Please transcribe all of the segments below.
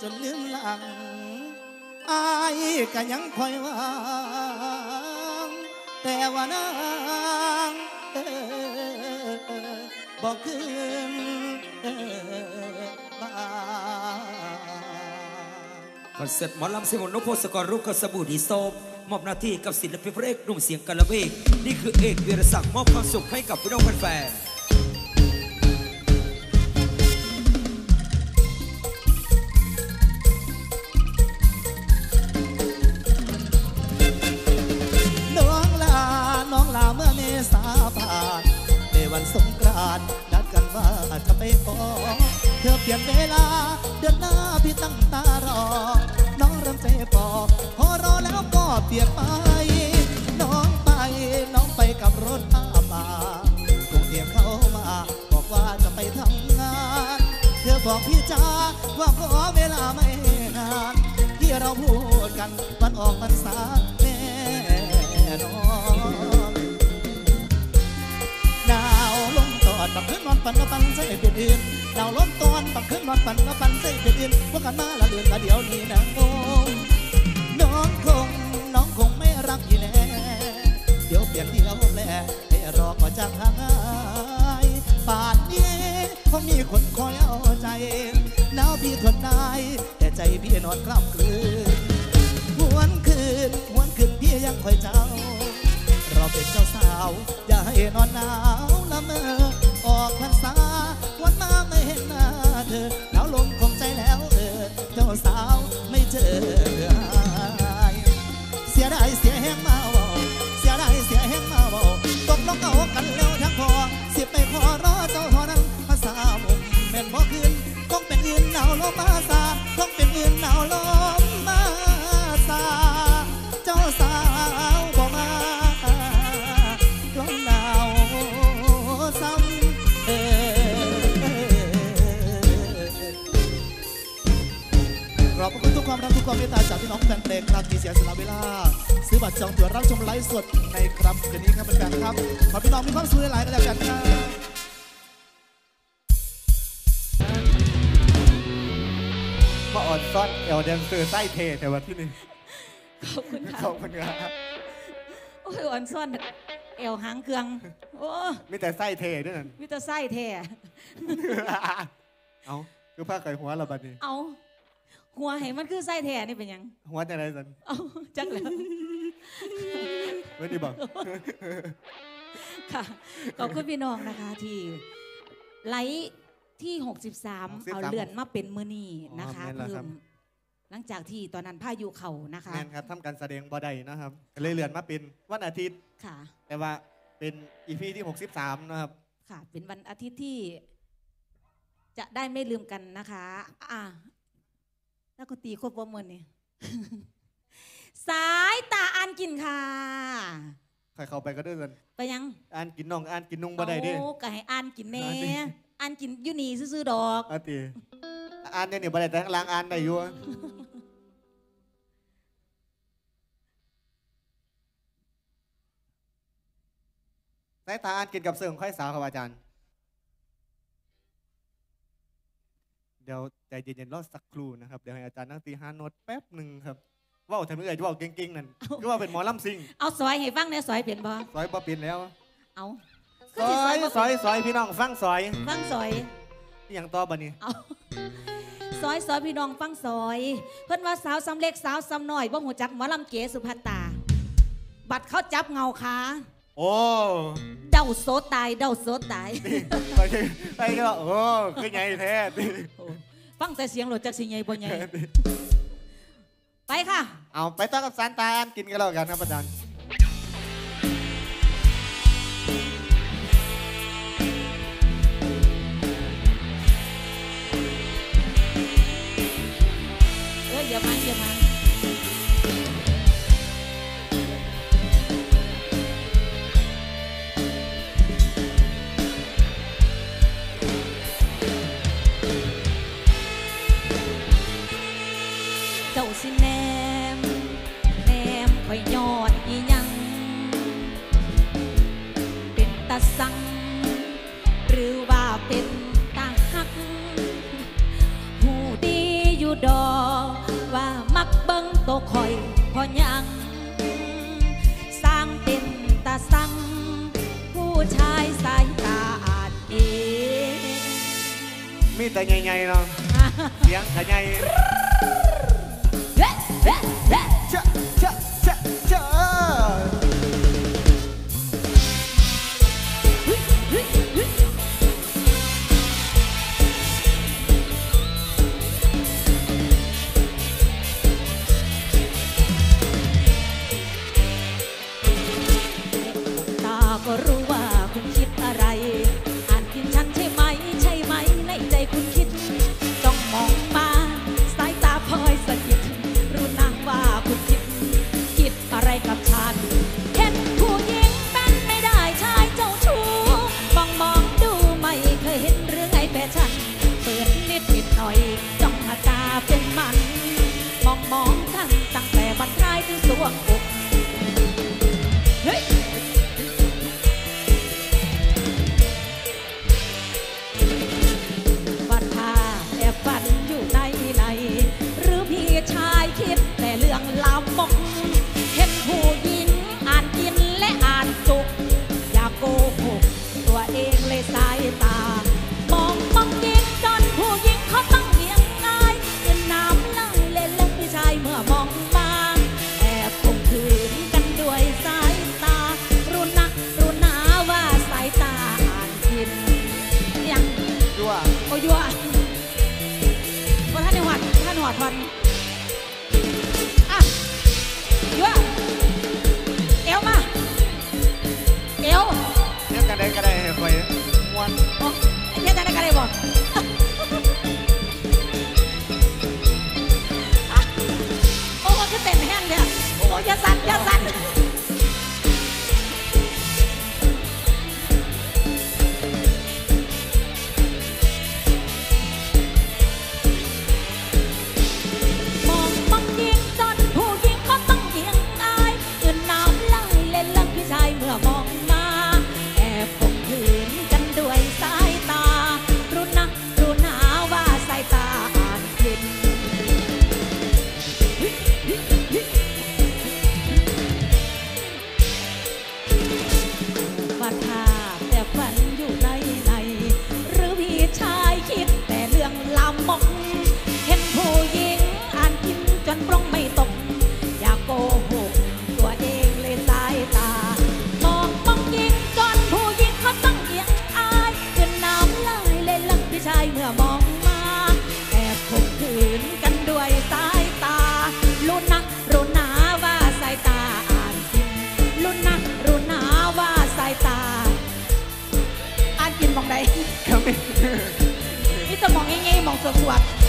จนลืมหลังอายก็ยังคอยวางแต่ว่านางบอกคืนเออมาคอนเสิร์ตหมอลำเสมนนพพศกรรุกขสบู่ดีโซมมอบหน้าที่กับศิลปินพระเอกหนุ่มเสียงกะละเวกนี่คือเอกวีรศักดิ์มอบความสุขให้กับพี่น้องแฟนๆ ธอเปลี่ยนเวลา เดือนหน้าพี่ตั้งตารอ น้องเริ่มใจปอพอรอแล้วก็เปลี่ยนไป น้องไป น้องไปกับรถอามาคงเทียมเข้ามา บอกว่าจะไปทำงาน เธอบอกพี่จ้าว่าขอเวลาไม่นาน ที่เราพูดกันวันออกพรรษาแน่นอนดาวลมตอดบักขึ้นนอนปันก็ปันใจเป็นอื่น ดาวลมตอนบักขึ้นนอนปันก็ปันใจเป็นอื่นพวกกันมาละเลือนละเดี๋ยวนี้นะโงน้องคงน้องคงไม่รักพี่แน่เดี๋ยวเปลี่ยนเดียวแลให้รอก็จะหายป่านนี้คงมีคนคอยเอาใจหนาวพี่ทนได้แต่ใจพี่นอนกล้ำกลืนหวนคืนหวนคืนพี่ยังคอยเจ้า เราเป็นเจ้าสาว อย่าให้นอนหนาวละเมอออกพรรษาวันมาไม่ เห็นหน้าเธอหนาวลมคงใจแล้วเออเจ้าสาวไม่เจอ อบพระคุณทุกความรักทุกความเมตตาจากพี่น้องแฟนเพลงครับที่เสียสละเวลา ซื้อบัตรจองตั๋วรับชมไลฟ์สดในครับคืนนี้ครับเป็นแฟนครับ ขอพี่น้องมีความสุขหลายๆกันแล้วกันครับมาอ่อนซ่อนเอลแดนเซอร์ไส้เทแต่วันที่หนึ่งขอบคุณค่ะขอบคุณครับโอ้ยอ่อนซ่อนเอวหางเครืองโอ้มีแต่ไส้เทด้วยนั่นวิตาไส้แท้เอาคือผ้าไก่หัวเราบัดนี้เอา หัวให้มันคือไส้แท้นี่เป็นหยังหัวแต่ไหนสันเอาจักแล้ว ไม่ได้บอก ค่ะขอบคุณพี่น้องนะคะที่ไลฟ์ที่ 63เอาเลื่อนมาเป็นมือนีนะคะอ๋อแม่นแล้วเพิ่ครับมหลังจากที่ตอนนั้นพายุเข่านะคะแมนครับทำการแสดงบอดนะครับก็เลยเลื่อนมาเป็นวันอาทิตย์ ค่ะแต่ว่าเป็นอีพีที่ 63 นะครับ ค่ะ เป็นวันอาทิตย์ที่ จะได้ไม่ลืมกันนะคะ อะ แล้วก็ตีครบวมือนี่สายตาอันกินค่ะ ใครเข้าไปก็ได้สันไปยังอ่านกินน่องอ่านกินนุ่งบ่ได้เดิเอาก็ให้อ่านกินแน่อ่านดิอ่านกินอยู่นี่ซื่อๆดอกอาติอ่านเนี่ยนี่บ่ได้แต่ข้างหล่างอ่านได้อยู่สายตาอ่านกินกับเสื่องค่อยสาวครับอาจารย์ เดี๋ยวใจเย็นๆรอสักครู่นะครับ เดี๋ยวให้อาจารย์นั่งตีห้าโน้ตแป๊บหนึ่งครับว่าวทำไมเอ่ยจะว่าวเก่งๆนั่นคือว่าเป็นหมอลำซิงเอาซอยให้ฟังเนี่ยซอยเปลี่ยนบ่ซอยบ่เป็นแล้ว เอาซอยบ่ซอยซอยพี่น้องฟังซอย ฟังซอยอหย่างต่อบันนี้เอาซอยซอยพี่น้องฟังซอย เพิ่นว่าสาวสำเล็กสาวสำน้อยบ่หูจักหมอลำเก๋สุภัตตา บัตรเขาจับเงาขา โอ้เดาโซตายเดาโซตายไปไปก็โอ้คือไงแท้ฟังแต่เสียงรถจักสิใหญ่บ่ใหญ่ไปค่ะ เอาไปต่อกับสารตาลกินกันแล้วกันครับอาจารย์ ว่ามักเบิ่งโตคอยพอยัง สร้างเป็นตาสัง ผู้ชายสายตาอาจเองมีแต่ไงๆเนาะเสียงขยาย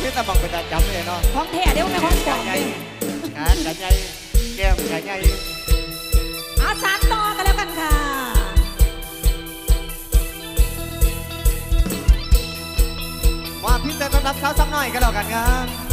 พี่ตะบังเป็นตาจำเลยเนาะของแท้เดี๋ยวไม่ของปลอมเลยขากระไงแก้มกไงอาสามต่อกันแล้วกันค่ะมาพี่เต้นรับเช้าสักหน่อยกันแล้วกันครับ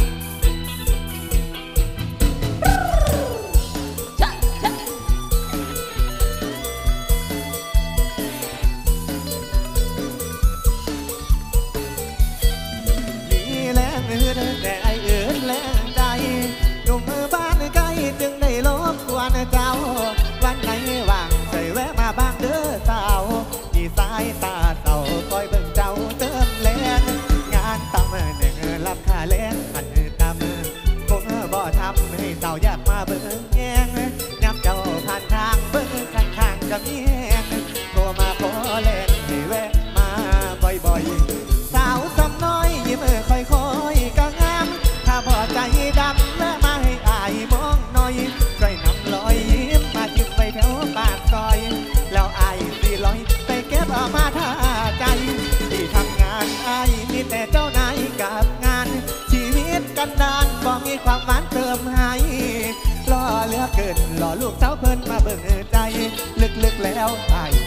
out. I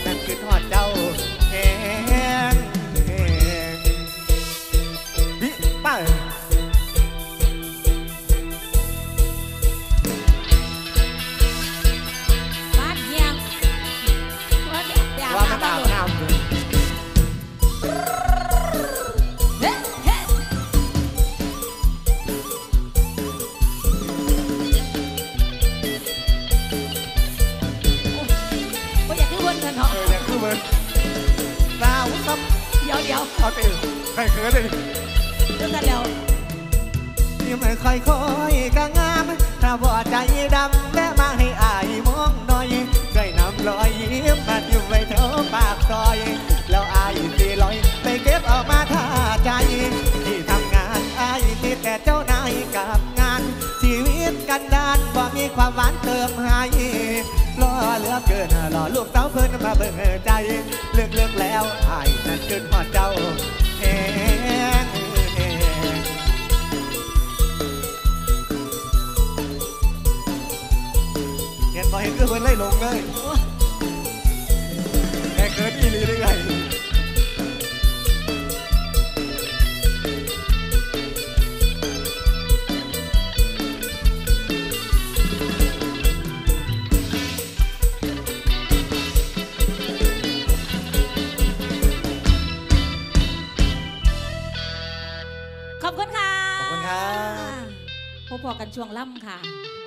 เอาเองใครเขินเลยเรื่องกันแล้วยิ้มค่อยค่อยๆก็งาม ถ้าบ่ใจดำแม่มาให้อายมองหน่อยช่วยนำรอยยิ้มมาอยู่ไว้แถวปากซอย แล้วอายสีลอย ไปเก็บเออกมาท่าใจ ที่ทำงานอายติดแต่เจ้านายกับงาน ชีวิตกันดานบ่มีความหวานเติมให้รอเหลือเกินรอลูกสาวเพิ่นมาเบิ่งใจ เห็นคือเพิ่นไล่ลงเลยแค่เกิดอีหลีได้ไงขขอบคุณค่ะอบคุณครับพบพอกันช่วงล่ำค่ะค